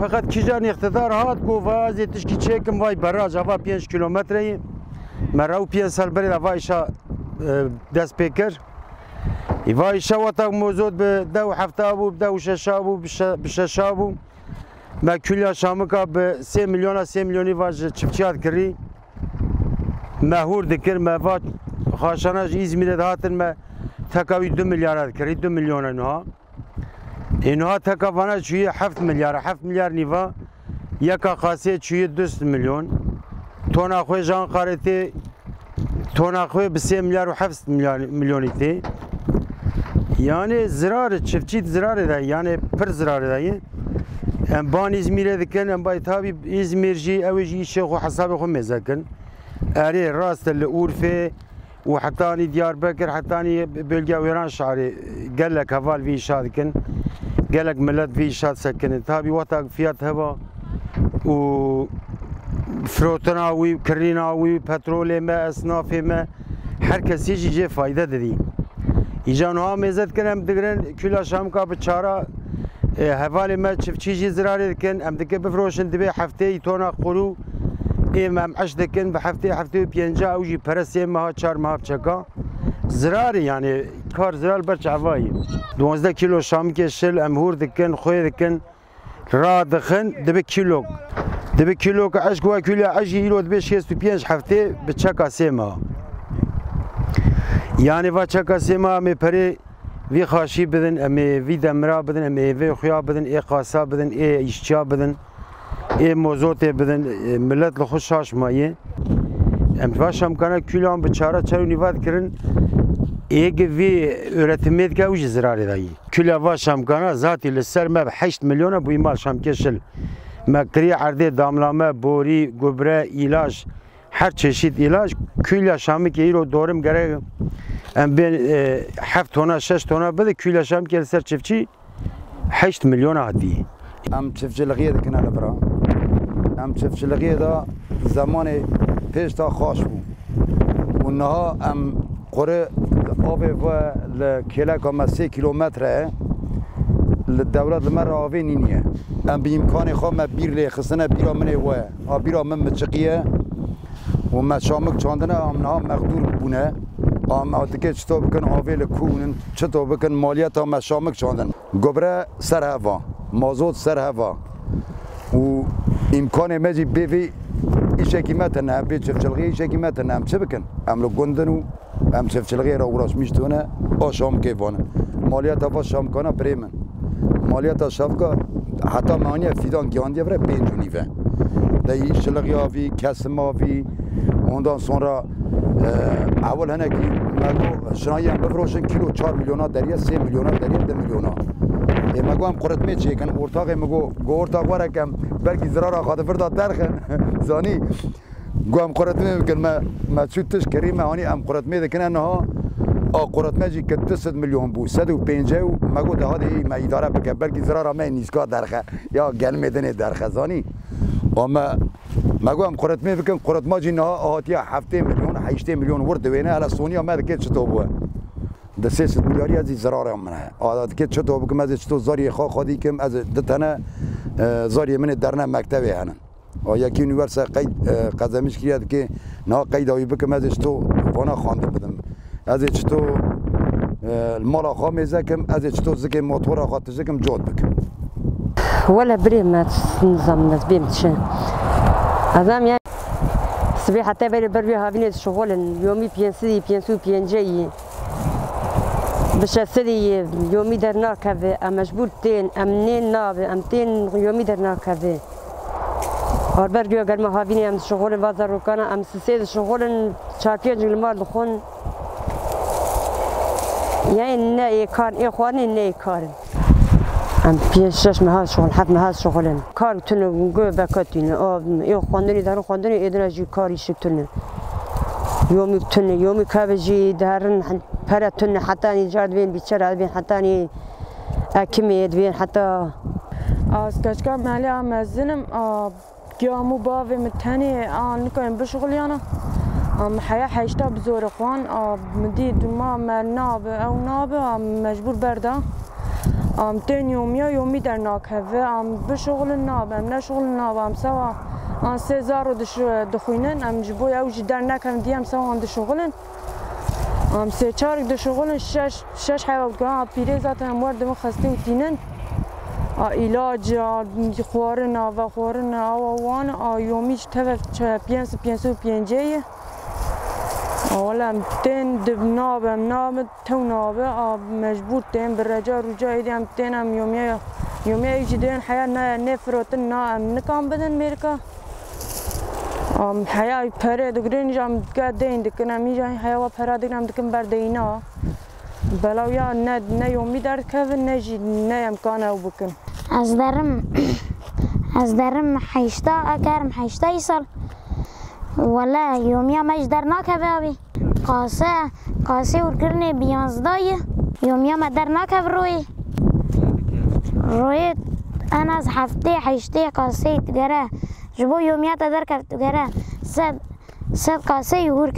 فقط کیجان اقتدار هات کو وازی تشکی چکم وای براج هوا 5 کیلومتری مرا و 5 سال بری وایشا دست پیکر وایشا وتا موجود به دو هفته بو دو ششا بو بششا بو. ما کلیا شامکا به 3 میلیون 3 میلیونی واج چپچیات کری. مهور دکر ما واج خاشانه İzmir'e dağıtın ما تکاوی 2 میلیارد کری 2 میلیون إن هات هكا فانا شوية حفت مليار حفت مليار نيفا. يكا قاسية شوية دوست مليون. تونا خوي جان قارتي تونا خوي بسي مليار وحفت مليار مليونيتي. يعني زرار شفتشيت زرار ده يعني بر زرار ده أم بان إزمير ذكن أم باي تابي إزمير جي أو جي شيخ وحسابي خو مزكن أري راس الاورفه وحتى ديار بكر حتى بلقى ويران شعري. قال لك هفال في شاذكن كن قال لك ملت في شاد سكن تابي وقتها فيات هوا و فروتنا وي كرينا وي بترول ما اصناف ما هر کسی جی فایده دادی ایجان ها می‌زد کنم دگرن کلا شام کا بچارا حوالی ما چف چیزی زراری کن ام دکه بفروشن دبی هفته ای تونا قرو ایم ام عش دکن به هفته هفته و پینجا او جی پرسی ماه چهار ماه چکا زراری یعنی کار زال برچ عوایی دوازده کیلو شام کشل امهور دکن خوی دکن را دخن دبی کیلو. دبی کیلو که عشق و کیلو عشق یلو دبی شیست و پیش هفته به چک اسیما یعنی وقت چک اسیما می پری وی خاشی بدن می وی دم بدن می وی خیاب بدن ای قاسا بدن ای اشیا بدن ای موزوت بدن ملت لخوش شاش ماهی امتحان شم کنه کیلو هم به چاره چهل نیفت کردن e vi öğretimiyet ka uji zirarı dayı küla va şamkana zati li ser me 8 milyona bu imal şamkeşil. مکتری عرضه داملامه بوری گبره ایلاج هر چشید ایلاج کل شامی که ایرو دورم گره ام بین هفت تونه شش تونه بده کل شام که سر چفچی هشت میلیون عادی ام چفچلقیه دکن لبرا ام چفچلقیه دا زمان پیش تا خاش بود و نها ام قره آب و لکلک هم سه کیلومتره. لدولت لمر آوی نینیه ام بی امکان خواه ما بیر لی خسنه بیرا منه و آ مچقیه. و ما شامک چاندنه ام نها مقدور بونه ام آتکه چطور بکن آوی لکونن چطور بکن مالیت ها ما شامک چاندن. گبره سر هوا مازوت سر هوا. و امکان مجی بیوی ایشه کیمت نه بی چفچلغی ایشه چه بکن؟ ام لو گندن و ام چفچلغی را وراش میشتونه آ شام کیوانه مالیت ها شام کنه پریمن مالیات شفقا حتی معنی فیدان گیاندی بره پنج و نیوه دی شلقی آوی کسم آوی اونdan sonra اول هنه کی مگو شنایی هم بفروشن کیلو چهار میلیونا دریه سه میلیونا دریه ده میلیونا ای مگو هم قرط می چیکن ارتاق مگو گو ارتاق وره کم بلکی زرار خاطر فردا درخن زانی قام قرات ممكن ما ما تسوتش كريمه هوني أم قرات مي كنا أنه أو قرات ماجي كتسد مليون بو. سد وبينجاو ما قلت هذه ما إدارة بك بلكي زرارة ما نيسكا درخة. يا قال ميدني درخة زاني. وما ما قام قرات مي بكن قرات ماجي انه هاتيا آه حفتي مليون حيشتي مليون ورد وينا على سونيا ما كيتش توبو ده سيس مليار زي زرارة منها آه هذا كيتش توبو كما زي تو زاري خا خادي كم از دتنا آه زاری من درنا مکتبه أنا و یکی یونیورسیته قید قزمیش کرد که نه قید آوی بکم از چطور وانا خوانده بدم. از چطور المال خوا میزکم از چطور زکم موتور خوا تزکم جود بکم. ولا بري ما نظام ناس بيمتشن أظام يعني سبي حتى بري بربي هافين شغل يومي بينسي بينسو بينجي باش سري يومي درنا كافي أم مجبور تين أم نين ناب أم تين يومي درنا كافي هربر جو قال ما هافيني أم شغل بازار وكان أم سيد شغل شاكي جل مال خون. يعني نه کار اخوانی نه کار. ام پیش شش ماه شغل هفت ماه شغلن کار تونه گو بکاتین آب ای خواندنی در خواندنی ادنا جی کاری شکتونه یومی تونه یومی کابجی دارن پرا تونه حتی نجارد بین بیچاره بین حتی اکمی بین حتی از کشکا مالی گیامو باوی متنی آن نکنیم بشغلیانا. ام حياة حيشتا بزور اخوان مديد ما ناب او ناب مجبور بردا. ام تین یومیا یومی در ناکهوه ام به شغل ناب ام نه شغل ناب ام سوا. آن سه زار دخوینن ام جبوی او در نکم دیم سوا هم دشغلن. ام سه چارک دشغلن شش شش حیوان گاه پیره ذات هم ورد ما خسته و تینن. آ خوارن آ و خوارن آ وان آ یومیش تف پینس پینس و پینجه اولا تن دب نابم ناب تو نابه آب مجبور تن برجا رجا ایدیم تنم یومیا یومیا ایجی دین حیا نه نفروتن نه ام نکام بدن میرکا ام حیا پره دگرین جام که دین دکنم ایجا حیا و پره دکنم دکن بر دینا بلاو یا نه جی نه امکان او بکن. از درم از درم حیشتا اکرم حیشتا سال. ولا یومیا مج در ناکه بابی قاسه قاسه ورکرنه بیانزدای. یومیا ما در ناکه روی. روی انا از هفته حیشته قاسه تگره. جبو یومیا تا در کرد تگره. صد صد قاسه یور